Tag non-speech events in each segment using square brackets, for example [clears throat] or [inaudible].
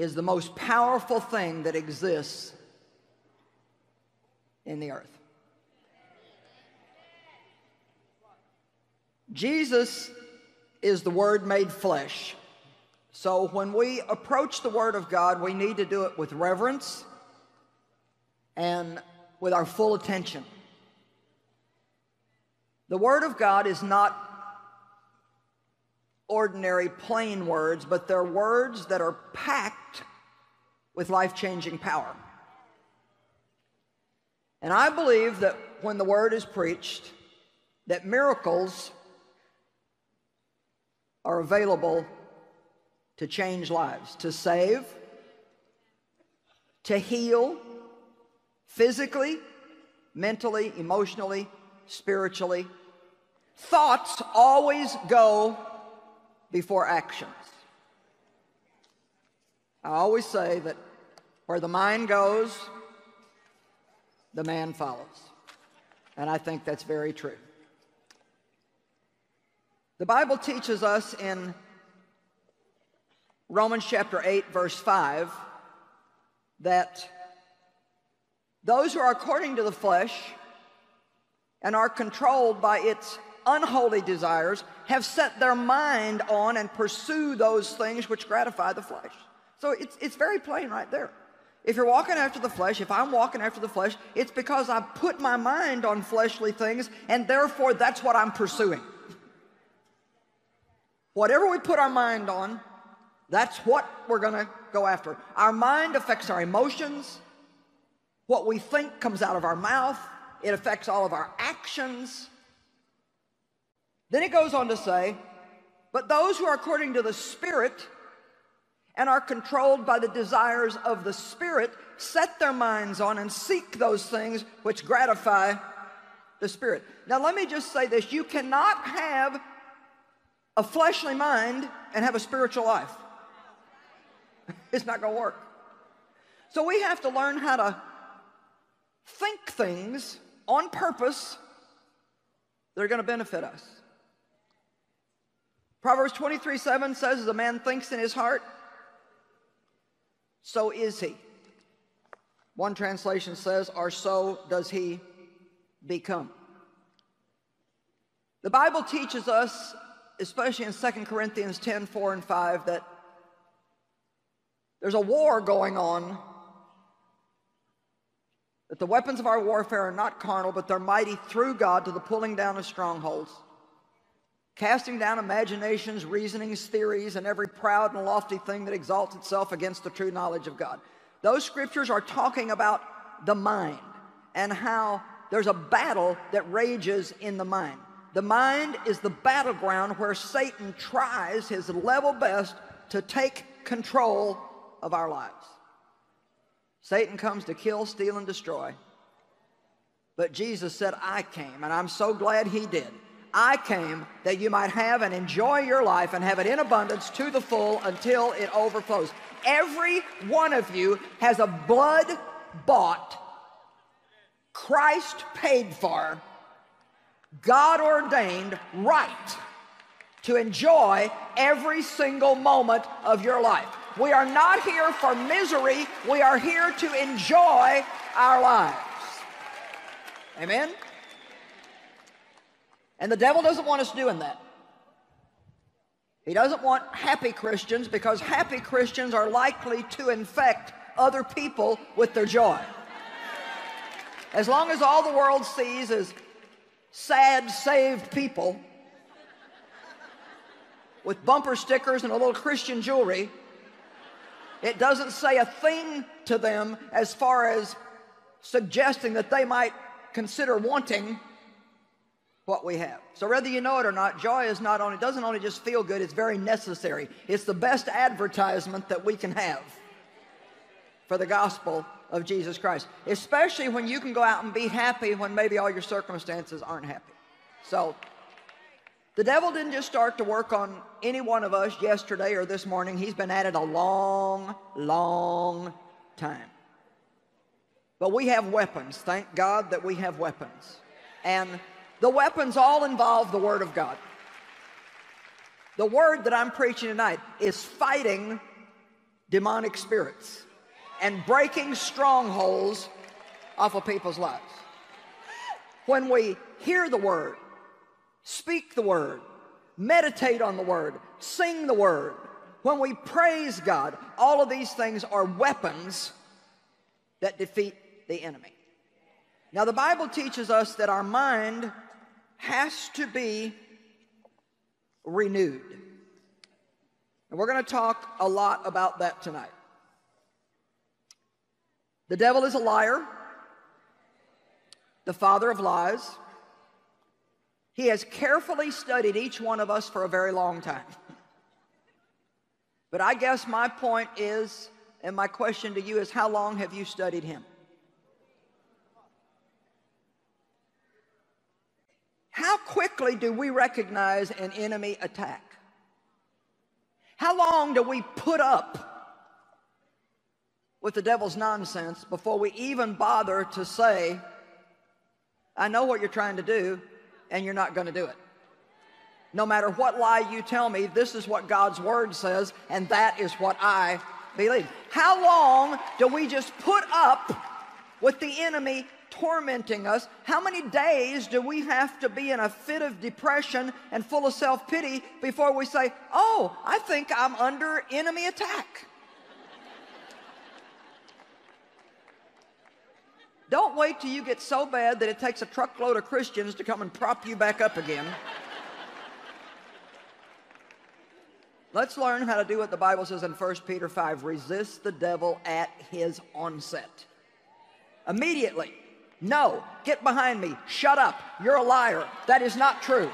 is the most powerful thing that exists in the earth. Jesus is the Word made flesh. So when we approach the Word of God, we need to do it with reverence and with our full attention. The Word of God is not ordinary plain words, but they're words that are packed with life changing power. And I believe that when the Word is preached, that miracles are available to change lives, to save, to heal physically, mentally, emotionally, spiritually. Thoughts always go before actions. I always say that where the mind goes, the man follows. And I think that's very true. The Bible teaches us in Romans chapter 8, verse 5, that those who are according to the flesh and are controlled by its unholy desires have set their mind on and pursue those things which gratify the flesh. So it's, it's very plain right there. If you're walking after the flesh, if I'm walking after the flesh, it's because I've put my mind on fleshly things, and therefore that's what I'm pursuing. Whatever we put our mind on, that's what we're going to go after. Our mind affects our emotions. What we think comes out of our mouth. It affects all of our actions. Then it goes on to say, but those who are according to the Spirit and are controlled by the desires of the Spirit set their minds on and seek those things which gratify the Spirit. Now, let me just say this you cannot have a fleshly mind and have a spiritual life. [laughs] it's not going to work. So we have to learn how to think things on purpose that are going to benefit us. Proverbs 23 7 says, As a man thinks in his heart, so is he. One translation says, Or so does he become. The Bible teaches us especially in 2 Corinthians 10 4 and 5, that there's a war going on. That the weapons of our warfare are not carnal, but they're mighty through God to the pulling down of strongholds, casting down imaginations, reasonings, theories, and every proud and lofty thing that exalts itself against the true knowledge of God. Those scriptures are talking about the mind and how there's a battle that rages in the mind. The mind is the battleground where Satan tries his level best to take control of our lives. Satan comes to kill, steal, and destroy. But Jesus said, I came, and I'm so glad he did. I came that you might have and enjoy your life and have it in abundance to the full until it overflows. Every one of you has a blood bought, Christ paid for God ordained right to enjoy every single moment of your life. We are not here for misery, we are here to enjoy our lives. Amen? And the devil doesn't want us doing that. He doesn't want happy Christians because happy Christians are likely to infect other people with their joy. As long as all the world sees is sad, saved people with bumper stickers and a little Christian jewelry. It doesn't say a thing to them as far as suggesting that they might consider wanting what we have. So whether you know it or not, joy is not only doesn't only just feel good, it's very necessary. It's the best advertisement that we can have for the gospel of Jesus Christ, especially when you can go out and be happy when maybe all your circumstances aren't happy. So, the devil didn't just start to work on any one of us yesterday or this morning. He's been at it a long, long time. But we have weapons. Thank God that we have weapons. And the weapons all involve the Word of God. The Word that I'm preaching tonight is fighting demonic spirits and breaking strongholds off of people's lives. When we hear the word, speak the word, meditate on the word, sing the word, when we praise God, all of these things are weapons that defeat the enemy. Now, the Bible teaches us that our mind has to be renewed. And we're going to talk a lot about that tonight. The devil is a liar, the father of lies. He has carefully studied each one of us for a very long time. But I guess my point is, and my question to you is, how long have you studied him? How quickly do we recognize an enemy attack? How long do we put up with the devil's nonsense before we even bother to say, I know what you're trying to do, and you're not going to do it? No matter what lie you tell me, this is what God's word says, and that is what I believe. How long do we just put up with the enemy tormenting us, how many days do we have to be in a fit of depression and full of self pity before we say, Oh, I think I'm under enemy attack? Don't wait till you get so bad that it takes a truckload of Christians to come and prop you back up again. Let's learn how to do what the Bible says in 1 Peter 5 resist the devil at his onset. Immediately. No, get behind me. Shut up. You're a liar. That is not true.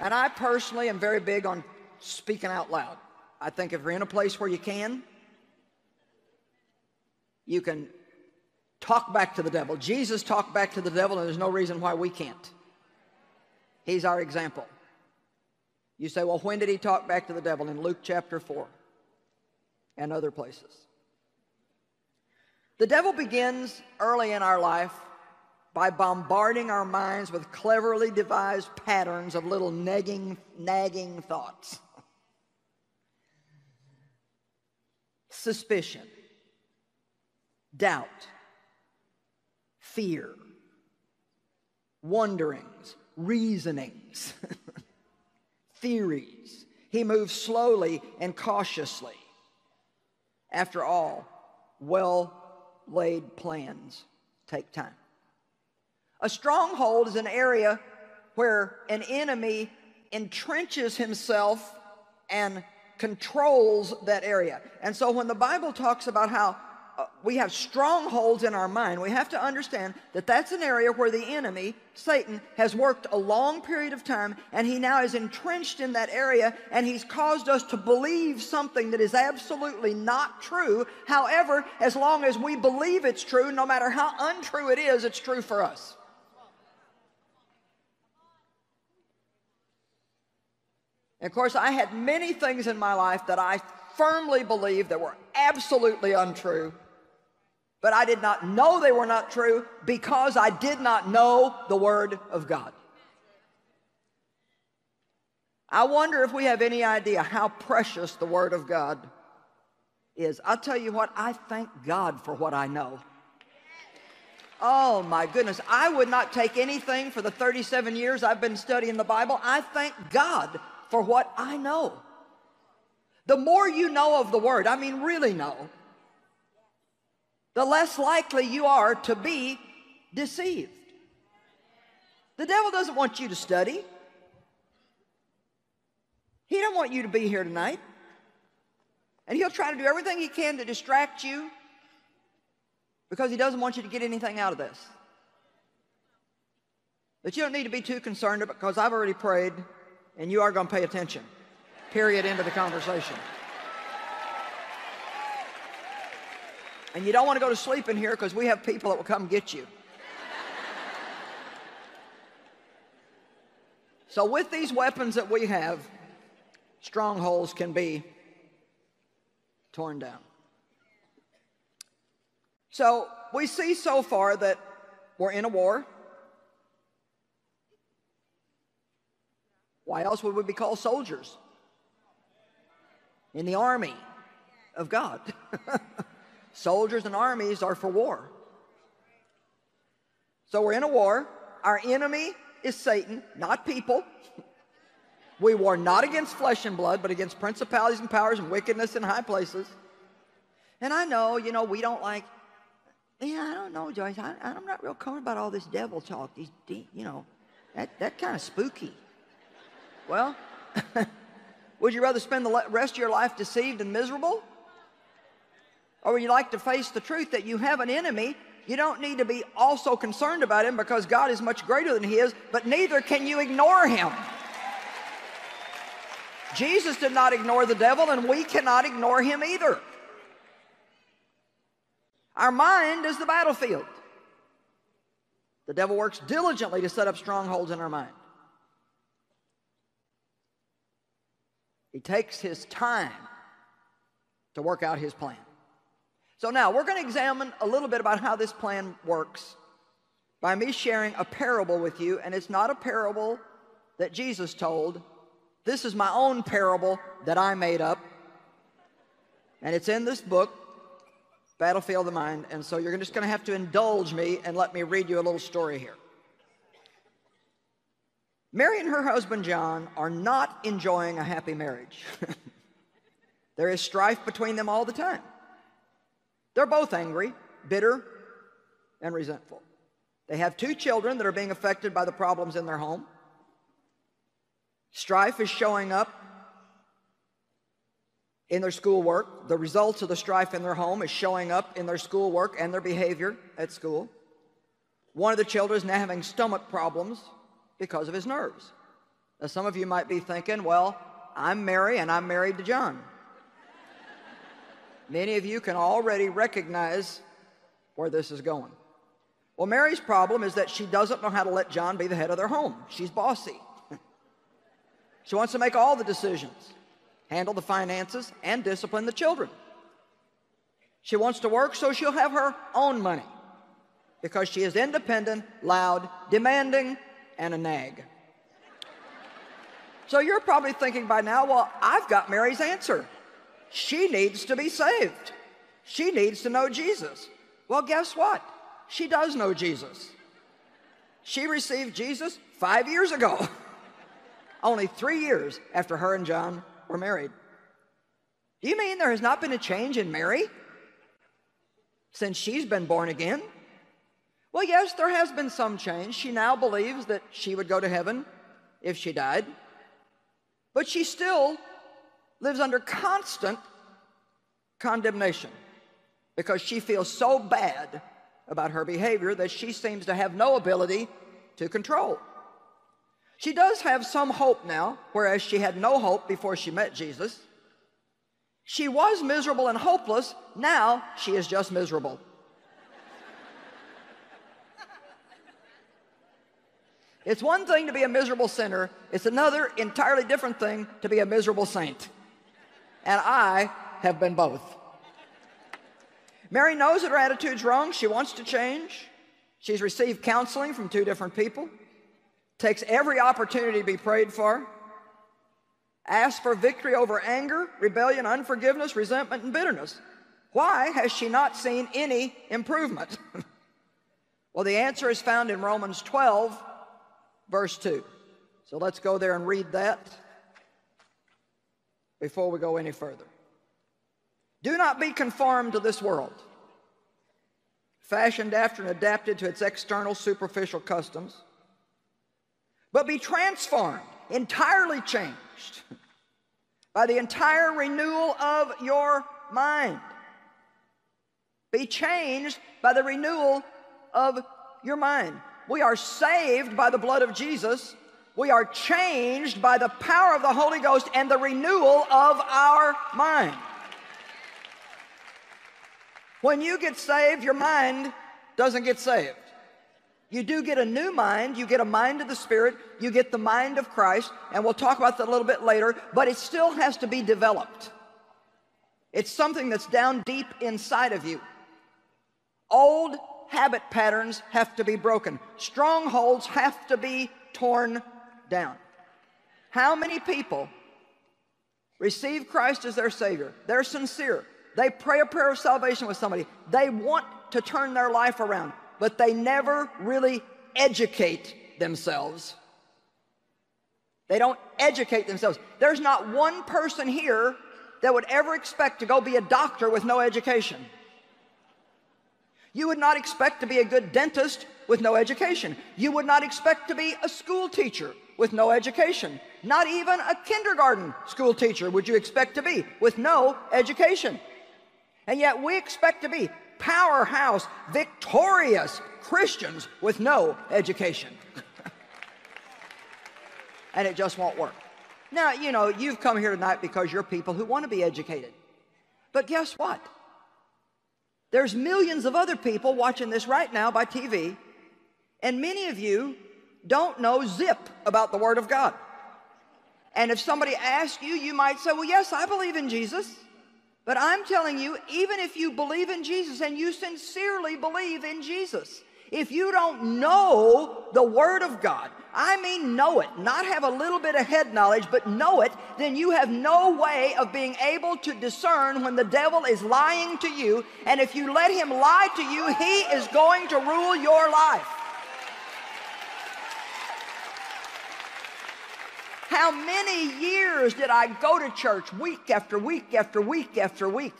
And I personally am very big on speaking out loud. I think if you're in a place where you can, you can talk back to the devil. Jesus talked back to the devil, and there's no reason why we can't. He's our example. You say, well, when did he talk back to the devil? In Luke chapter 4 and other places. The devil begins early in our life by bombarding our minds with cleverly devised patterns of little nagging, nagging thoughts. Suspicion, doubt, fear, wonderings, reasonings, [laughs] theories. He moves slowly and cautiously. After all, well laid plans take time. A stronghold is an area where an enemy entrenches himself and controls that area. And so when the Bible talks about how Uh, we have strongholds in our mind, we have to understand that that's an area where the enemy, Satan, has worked a long period of time and he now is entrenched in that area and he's caused us to believe something that is absolutely not true. However, as long as we believe it's true, no matter how untrue it is, it's true for us. of course, I had many things in my life that I firmly believed that were absolutely untrue but I did not know they were not true because I did not know the Word of God. I wonder if we have any idea how precious the Word of God is. I'll tell you what, I thank God for what I know. Oh my goodness, I would not take anything for the 37 years I've been studying the Bible. I thank God for what I know. The more you know of the Word, I mean, really know, the less likely you are to be deceived. The devil doesn't want you to study. He don't want you to be here tonight. And he'll try to do everything he can to distract you because he doesn't want you to get anything out of this. But you don't need to be too concerned because I've already prayed and you are going to pay attention. Period. End of the conversation. And you don't want to go to sleep in here because we have people that will come get you. so, with these weapons that we have, strongholds can be torn down. So, we see so far that we're in a war. Why else would we be called soldiers? in the army of God. [laughs] Soldiers and armies are for war. So we're in a war. Our enemy is Satan, not people. [laughs] We war not against flesh and blood, but against principalities and powers and wickedness in high places. And I know, you know, we don't like, yeah, I don't know, Joyce. I, am not real comfortable about all this devil talk. These, you know, that, that kind of spooky. Well, [laughs] would you rather spend the rest of your life deceived and miserable? Or you like to face the truth that you have an enemy? You don't need to be also concerned about him because God is much greater than he is, but neither can you ignore him. Jesus did not ignore the devil, and we cannot ignore him either. Our mind is the battlefield. The devil works diligently to set up strongholds in our mind. He takes his time to work out his plan. So now we're going to examine a little bit about how this plan works by me sharing a parable with you, and it's not a parable that Jesus told. This is my own parable that I made up, and it's in this book, Battlefield of the Mind, and so you're just going to have to indulge me and let me read you a little story here. Mary and her husband John are not enjoying a happy marriage. [laughs] there is strife between them all the time. They're both angry, bitter, and resentful. They have two children that are being affected by the problems in their home. Strife is showing up in their schoolwork. The results of the strife in their home is showing up in their schoolwork and their behavior at school. One of the children is now having stomach problems because of his nerves. Now, some of you might be thinking, well, I'm Mary and I'm married to John. Many of you can already recognize where this is going. Well, Mary's problem is that she doesn't know how to let John be the head of their home. She's bossy. [laughs] she wants to make all the decisions, handle the finances, and discipline the children. She wants to work so she'll have her own money because she is independent, loud, demanding, and a nag. So you're probably thinking by now, well, I've got Mary's answer. She needs to be saved. She needs to know Jesus. Well, guess what? She does know Jesus. She received Jesus five years ago, [laughs] only three years after her and John were married. Do you mean there has not been a change in Mary since she's been born again? Well, yes, there has been some change. She now believes that she would go to heaven if she died, but she still lives under constant condemnation because she feels so bad about her behavior that she seems to have no ability to control. She does have some hope now, whereas she had no hope before she met Jesus. She was miserable and hopeless. Now she is just miserable. It's one thing to be a miserable sinner, it's another entirely different thing to be a miserable saint and I have been both. Mary knows that her attitude's wrong. She wants to change. She's received counseling from two different people, takes every opportunity to be prayed for, asks for victory over anger, rebellion, unforgiveness, resentment, and bitterness. Why has she not seen any improvement? [laughs] well, the answer is found in Romans 12, verse 2. So let's go there and read that before we go any further. Do not be conformed to this world, fashioned after and adapted to its external superficial customs, but be transformed, entirely changed [laughs] by the entire renewal of your mind. Be changed by the renewal of your mind. We are saved by the blood of Jesus we are changed by the power of the Holy Ghost and the renewal of our mind. When you get saved, your mind doesn't get saved. You do get a new mind, you get a mind of the Spirit, you get the mind of Christ, and we'll talk about that a little bit later, but it still has to be developed. It's something that's down deep inside of you. Old habit patterns have to be broken, strongholds have to be torn down. How many people receive Christ as their Savior. They're sincere. They pray a prayer of salvation with somebody. They want to turn their life around, but they never really educate themselves. They don't educate themselves. There's not one person here that would ever expect to go be a doctor with no education. You would not expect to be a good dentist with no education. You would not expect to be a school teacher with no education. Not even a kindergarten school teacher would you expect to be with no education. And yet we expect to be powerhouse, victorious Christians with no education. [laughs] and it just won't work. Now, you know, you've come here tonight because you're people who want to be educated. But guess what? There's millions of other people watching this right now by TV, and many of you don't know zip about the Word of God. And if somebody asks you, you might say, Well, yes, I believe in Jesus. But I'm telling you, even if you believe in Jesus and you sincerely believe in Jesus, if you don't know the Word of God, I mean know it, not have a little bit of head knowledge, but know it, then you have no way of being able to discern when the devil is lying to you. And if you let him lie to you, he is going to rule your life. How many years did I go to church week after week after week after week?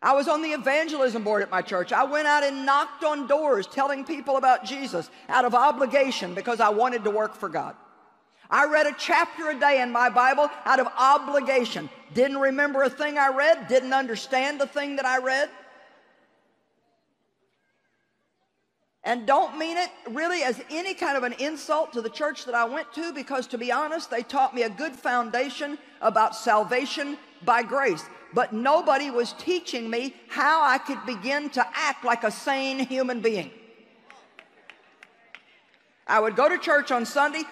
I was on the evangelism board at my church. I went out and knocked on doors telling people about Jesus out of obligation because I wanted to work for God. I read a chapter a day in my Bible out of obligation. Didn't remember a thing I read, didn't understand the thing that I read. And don't mean it really as any kind of an insult to the church that I went to because, to be honest, they taught me a good foundation about salvation by grace but nobody was teaching me how I could begin to act like a sane human being. I would go to church on Sunday,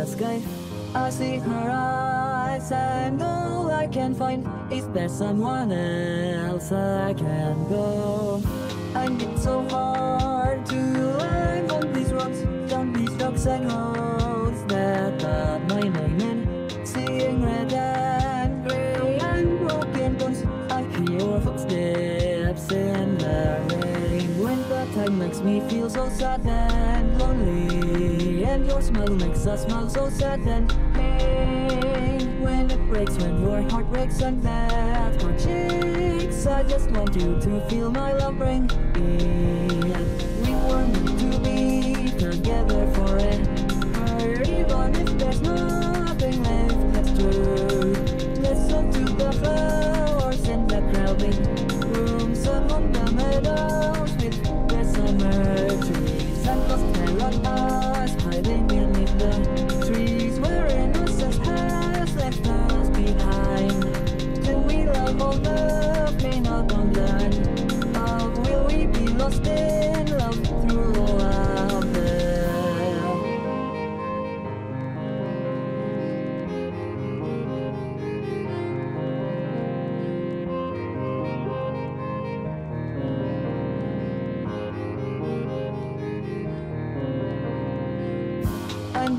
the sky. I see her eyes and all I can find is there someone else I can go. And it's so hard to climb on these rocks, down these rocks and roads that got my name in. Seeing red and gray and broken bones, I hear footsteps in the rain. When the time makes me feel so sad and lonely, and your smile makes us smile so sad and pain. When it breaks, when your heart breaks and that's my cheeks, I just want you to feel my love ring.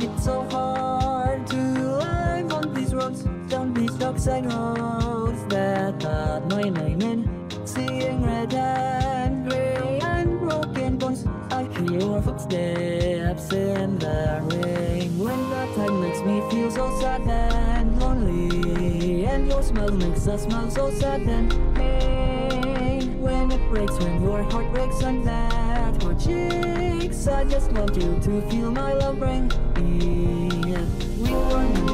It's so hard to live on these roads, down these dark side roads that my name in. Seeing red and gray and broken bones, I hear your footsteps in the rain. When the time makes me feel so sad and lonely, and your smile makes us smile so sad and pain. When it breaks, when your heart breaks and that your cheeks, I just want you to feel my love ring. We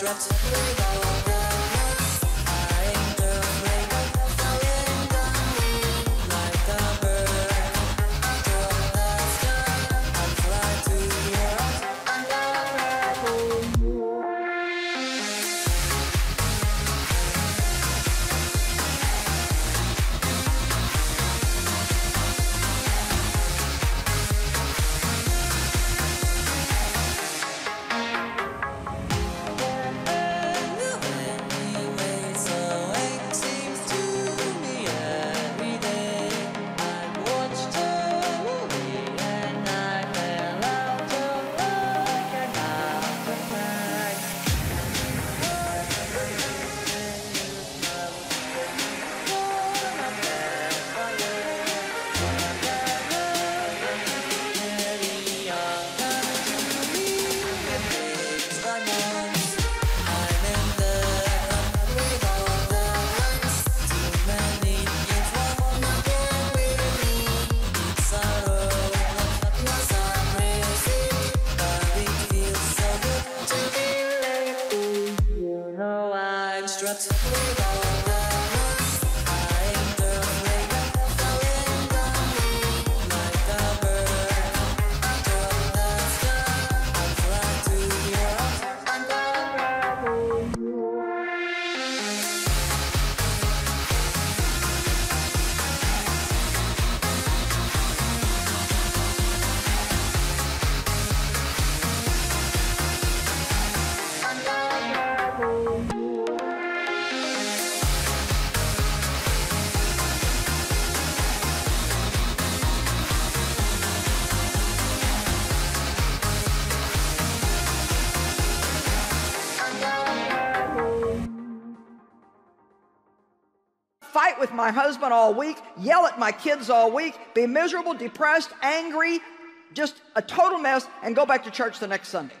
dropped. Here we go. Mexico. My husband all week, yell at my kids all week, be miserable, depressed, angry, just a total mess, and go back to church the next Sunday.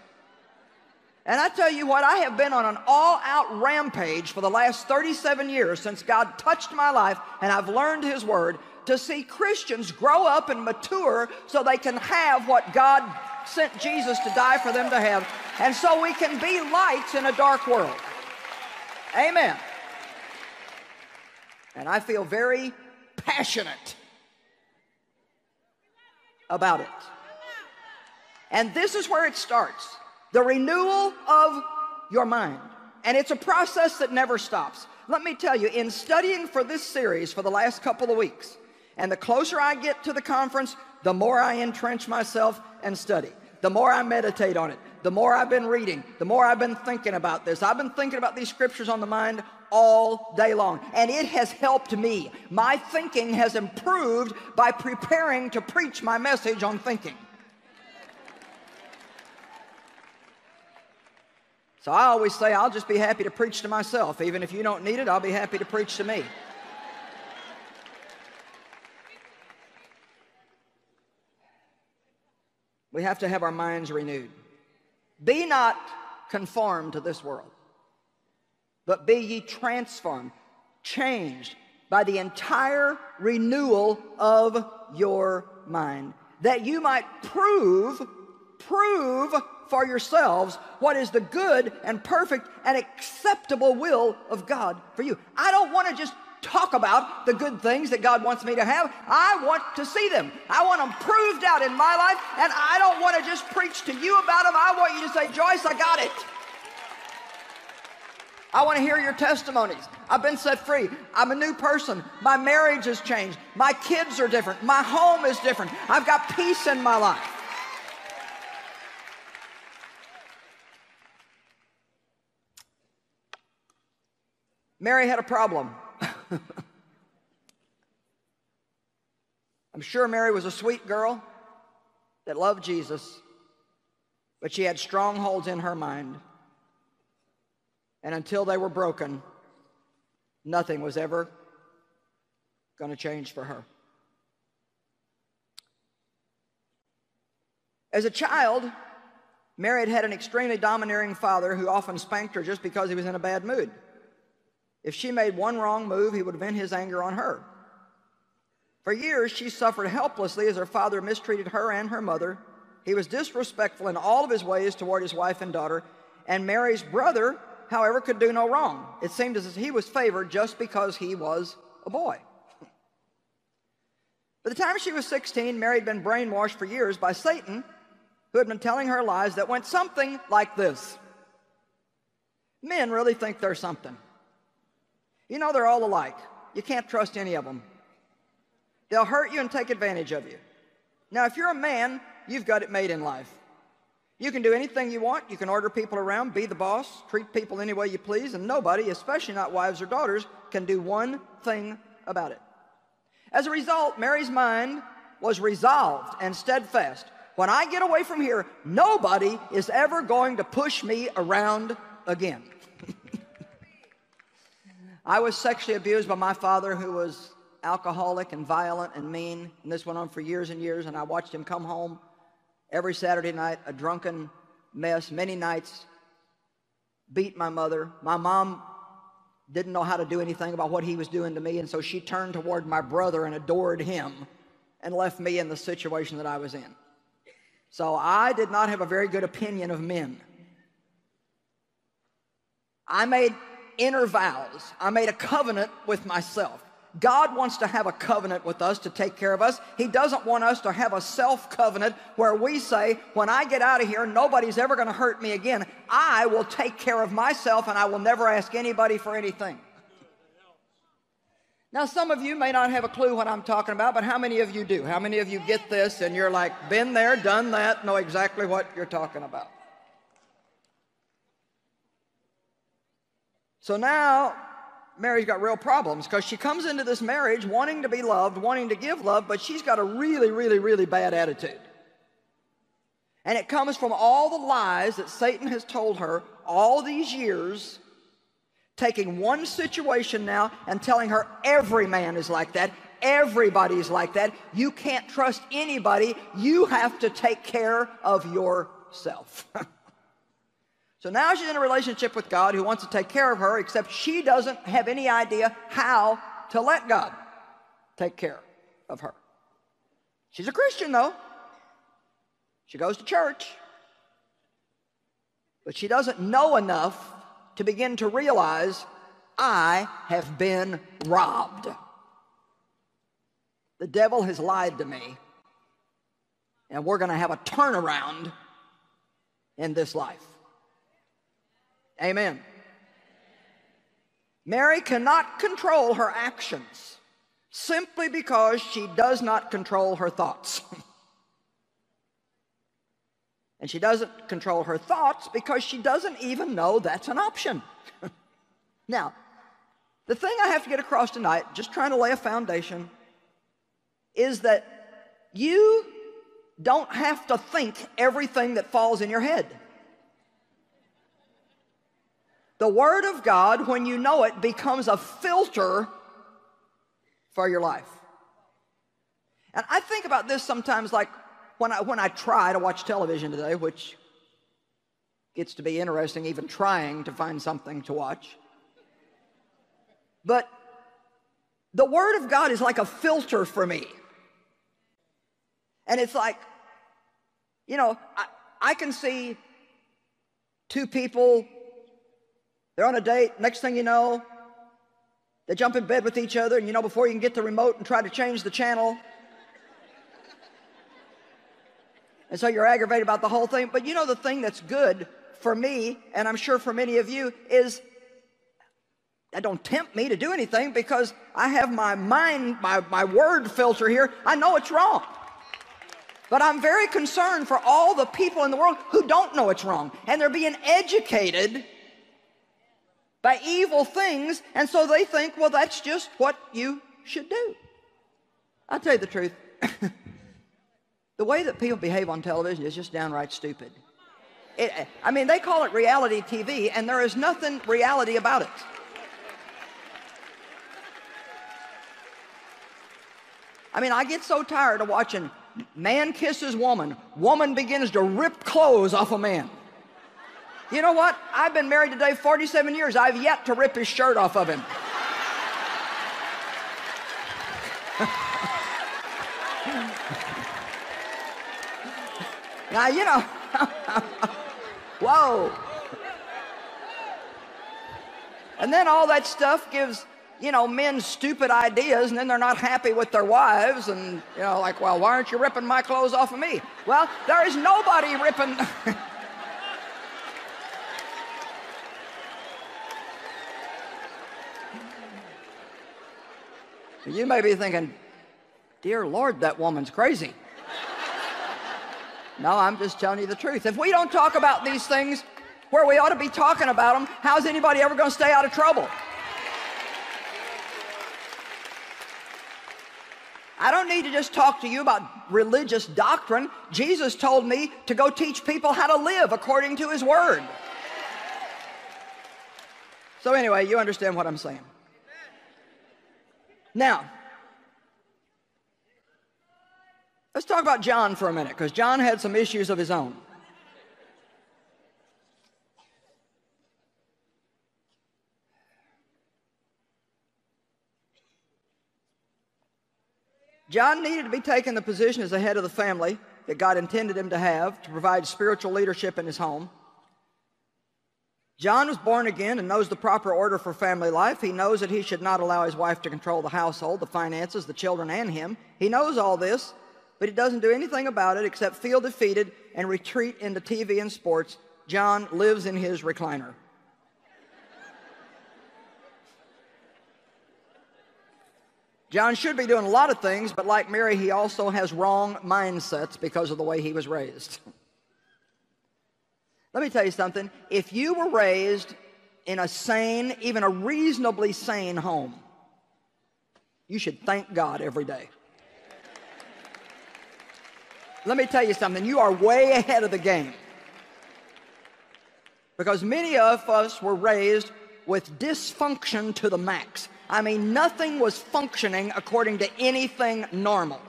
And I tell you what, I have been on an all out rampage for the last 37 years since God touched my life and I've learned His Word to see Christians grow up and mature so they can have what God sent Jesus to die for them to have, and so we can be lights in a dark world. Amen. And I feel very passionate about it. And this is where it starts the renewal of your mind. And it's a process that never stops. Let me tell you, in studying for this series for the last couple of weeks, and the closer I get to the conference, the more I entrench myself and study, the more I meditate on it, the more I've been reading, the more I've been thinking about this. I've been thinking about these scriptures on the mind all day long, and it has helped me. My thinking has improved by preparing to preach my message on thinking. So I always say, I'll just be happy to preach to myself. Even if you don't need it, I'll be happy to preach to me. We have to have our minds renewed. Be not conformed to this world, but be ye transformed, changed by the entire renewal of your mind, that you might prove, prove for yourselves what is the good and perfect and acceptable will of God for you. I don't want to just talk about the good things that God wants me to have. I want to see them. I want them proved out in my life, and I don't want to just preach to you about them. I want you to say, Joyce, I got it. I want to hear your testimonies. I've been set free. I'm a new person. My marriage has changed. My kids are different. My home is different. I've got peace in my life. Mary had a problem. [laughs] I'm sure Mary was a sweet girl that loved Jesus, but she had strongholds in her mind. And until they were broken, nothing was ever going to change for her. As a child, Mary had had an extremely domineering father who often spanked her just because he was in a bad mood. If she made one wrong move, he would vent his anger on her. For years, she suffered helplessly as her father mistreated her and her mother. He was disrespectful in all of his ways toward his wife and daughter. And Mary's brother, however, could do no wrong. It seemed as if he was favored just because he was a boy. By the time she was 16, Mary had been brainwashed for years by Satan, who had been telling her lies that went something like this Men really think they're something. You know they're all alike. You can't trust any of them. They'll hurt you and take advantage of you. Now, if you're a man, you've got it made in life. You can do anything you want. You can order people around, be the boss, treat people any way you please, and nobody, especially not wives or daughters, can do one thing about it. As a result, Mary's mind was resolved and steadfast. When I get away from here, nobody is ever going to push me around again. I was sexually abused by my father, who was alcoholic and violent and mean, and this went on for years and years. And I watched him come home every Saturday night, a drunken mess, many nights, beat my mother. My mom didn't know how to do anything about what he was doing to me, and so she turned toward my brother and adored him and left me in the situation that I was in. So I did not have a very good opinion of men. I made inner vows. I made a covenant with myself. God wants to have a covenant with us to take care of us. He doesn't want us to have a self covenant where we say, when I get out of here, nobody's ever going to hurt me again. I will take care of myself and I will never ask anybody for anything. Now, some of you may not have a clue what I'm talking about, but how many of you do? How many of you get this and you're like, been there, done that, know exactly what you're talking about? So now Mary's got real problems because she comes into this marriage wanting to be loved, wanting to give love, but she's got a really, really, really bad attitude. And it comes from all the lies that Satan has told her all these years, taking one situation now and telling her every man is like that, everybody's like that. You can't trust anybody. You have to take care of yourself. [laughs] So now she's in a relationship with God who wants to take care of her, except she doesn't have any idea how to let God take care of her. She's a Christian, though. She goes to church. But she doesn't know enough to begin to realize I have been robbed. The devil has lied to me, and we're going to have a turnaround in this life. Amen. Mary cannot control her actions simply because she does not control her thoughts. [laughs] and she doesn't control her thoughts because she doesn't even know that's an option. [laughs] now, the thing I have to get across tonight, just trying to lay a foundation, is that you don't have to think everything that falls in your head. The Word of God, when you know it, becomes a filter for your life. And I think about this sometimes like when I, when I try to watch television today, which gets to be interesting even trying to find something to watch. But the Word of God is like a filter for me. And it's like, you know, I, I can see two people they're on a date. Next thing you know, they jump in bed with each other, and you know, before you can get the remote and try to change the channel. And so you're aggravated about the whole thing. But you know, the thing that's good for me, and I'm sure for many of you, is that don't tempt me to do anything because I have my mind, my, my word filter here. I know it's wrong. But I'm very concerned for all the people in the world who don't know it's wrong. And they're being educated by evil things, and so they think, well, that's just what you should do. I'll tell you the truth. [laughs] the way that people behave on television is just downright stupid. It, I mean, they call it reality TV, and there is nothing reality about it. I mean, I get so tired of watching man kisses woman, woman begins to rip clothes off a man. You know what? I've been married today 47 years. I've yet to rip his shirt off of him. now, you know, [laughs] whoa. And then all that stuff gives, you know, men stupid ideas, and then they're not happy with their wives, and, you know, like, well, why aren't you ripping my clothes off of me? Well, there is nobody ripping. [laughs] You may be thinking, Dear Lord, that woman's crazy. no, I'm just telling you the truth. If we don't talk about these things where we ought to be talking about them, how's anybody ever going to stay out of trouble? I don't need to just talk to you about religious doctrine. Jesus told me to go teach people how to live according to His Word. So, anyway, you understand what I'm saying. Now, let's talk about John for a minute, because John had some issues of his own. John needed to be taken the position as the head of the family that God intended him to have to provide spiritual leadership in his home. John was born again and knows the proper order for family life. He knows that he should not allow his wife to control the household, the finances, the children, and him. He knows all this, but he doesn't do anything about it except feel defeated and retreat into TV and sports. John lives in his recliner. John should be doing a lot of things, but like Mary, he also has wrong mindsets because of the way he was raised. [laughs] Let me tell you something. If you were raised in a sane, even a reasonably sane home, you should thank God every day. Let me tell you something. You are way ahead of the game. Because many of us were raised with dysfunction to the max. I mean, nothing was functioning according to anything normal.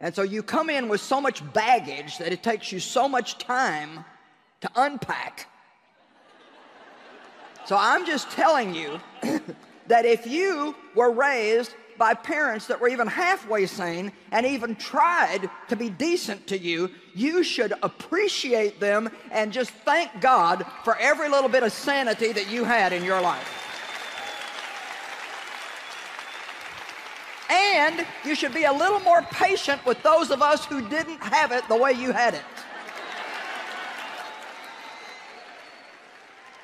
And so you come in with so much baggage that it takes you so much time to unpack. So I'm just telling you [coughs] that if you were raised by parents that were even halfway sane and even tried to be decent to you, you should appreciate them and just thank God for every little bit of sanity that you had in your life. And you should be a little more patient with those of us who didn't have it the way you had it.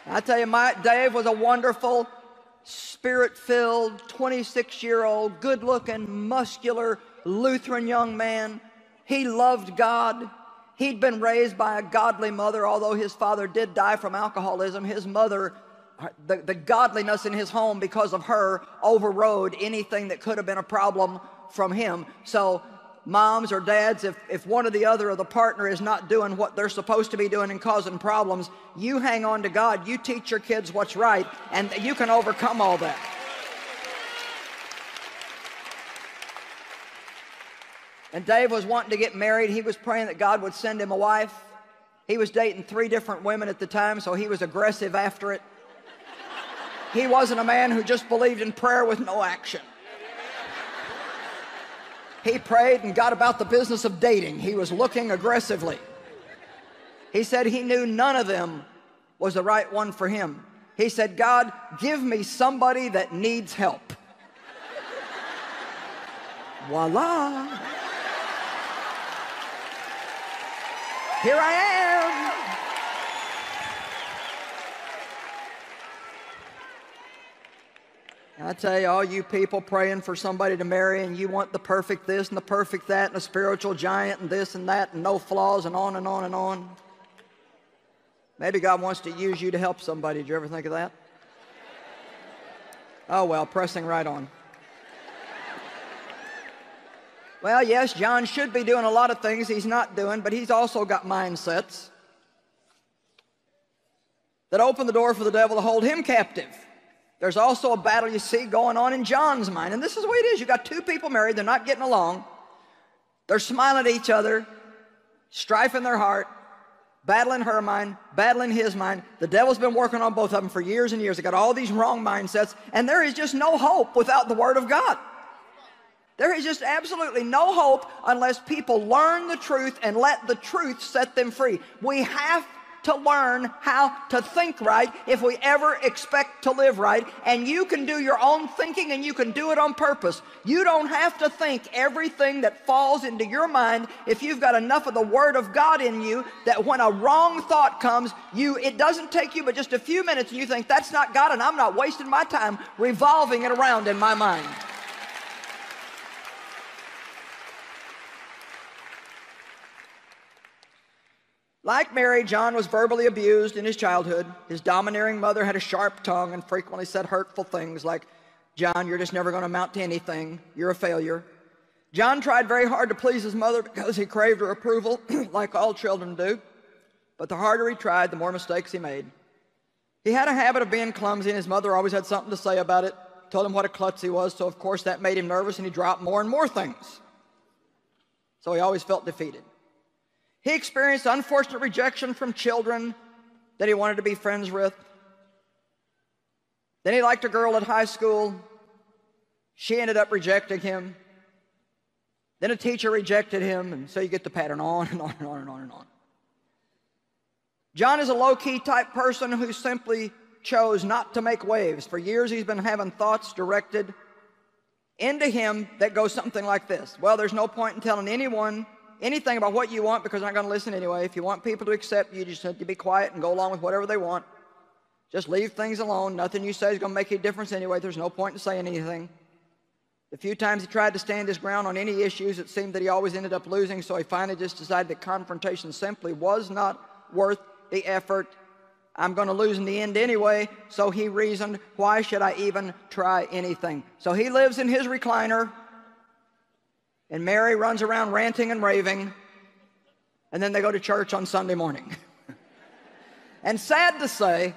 I tell you, my Dave was a wonderful, spirit-filled, 26-year-old, good-looking, muscular Lutheran young man. He loved God. He'd been raised by a godly mother, although his father did die from alcoholism. His mother the, the godliness in his home because of her overrode anything that could have been a problem from him. So moms or dads, if, if one or the other of the partner is not doing what they're supposed to be doing and causing problems, you hang on to God. You teach your kids what's right, and you can overcome all that. And Dave was wanting to get married. He was praying that God would send him a wife. He was dating three different women at the time, so he was aggressive after it. He wasn't a man who just believed in prayer with no action. He prayed and got about the business of dating. He was looking aggressively. He said he knew none of them was the right one for him. He said, God, give me somebody that needs help. Voila. Here I am. I tell you, all you people praying for somebody to marry and you want the perfect this and the perfect that and a spiritual giant and this and that and no flaws and on and on and on. Maybe God wants to use you to help somebody. Did you ever think of that? Oh, well, pressing right on. Well, yes, John should be doing a lot of things he's not doing, but he's also got mindsets that open the door for the devil to hold him captive. There's also a battle you see going on in John's mind. And this is the way it is. You got two people married, they're not getting along. They're smiling at each other, strife in their heart, battling her mind, battling his mind. The devil's been working on both of them for years and years. They got all these wrong mindsets, and there is just no hope without the Word of God. There is just absolutely no hope unless people learn the truth and let the truth set them free. We have to learn how to think right if we ever expect to live right. And you can do your own thinking and you can do it on purpose. You don't have to think everything that falls into your mind if you've got enough of the Word of God in you that when a wrong thought comes, you it doesn't take you but just a few minutes and you think that's not God and I'm not wasting my time revolving it around in my mind. Like Mary, John was verbally abused in his childhood. His domineering mother had a sharp tongue and frequently said hurtful things like, John, you're just never going to amount to anything. You're a failure. John tried very hard to please his mother because he craved her approval, [clears throat] like all children do. But the harder he tried, the more mistakes he made. He had a habit of being clumsy, and his mother always had something to say about it, told him what a klutz he was, so of course that made him nervous, and he dropped more and more things. So he always felt defeated. He experienced unfortunate rejection from children that he wanted to be friends with. Then he liked a girl at high school. She ended up rejecting him. Then a teacher rejected him, and so you get the pattern on and on and on and on and on. John is a low key type person who simply chose not to make waves. For years, he's been having thoughts directed into him that go something like this Well, there's no point in telling anyone anything about what you want because they're not going to listen anyway. If you want people to accept you, you just have to be quiet and go along with whatever they want. Just leave things alone. Nothing you say is going to make a difference anyway. There's no point in saying anything. The few times he tried to stand his ground on any issues, it seemed that he always ended up losing, so he finally just decided that confrontation simply was not worth the effort. I'm going to lose in the end anyway, so he reasoned, why should I even try anything? So he lives in his recliner, and Mary runs around ranting and raving, and then they go to church on Sunday morning. [laughs] and sad to say,